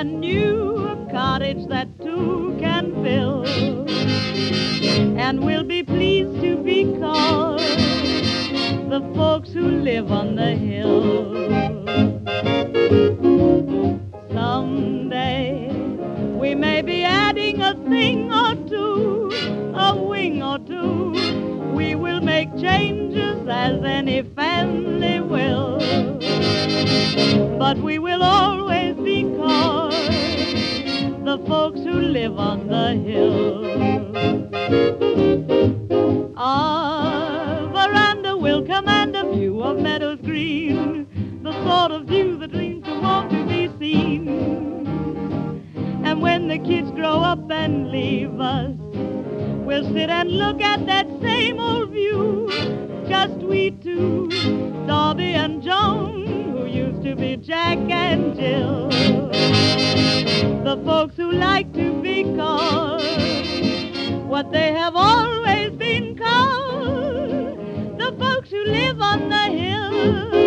A new, cottage that two can fill. And we'll be pleased to be called the folks who live on the hill. Someday we may be adding a thing or two, a wing or two. We will make changes as any family will. But we will always be called the folks who live on the hill. Our veranda will command a view of meadows green, the sort of view that dreams to want to be seen. And when the kids grow up and leave us, we'll sit and look at that same old view, just we two, Darby and Joan, who used to be Jack and Jill the folks who like to be called what they have always been called, the folks who live on the hill.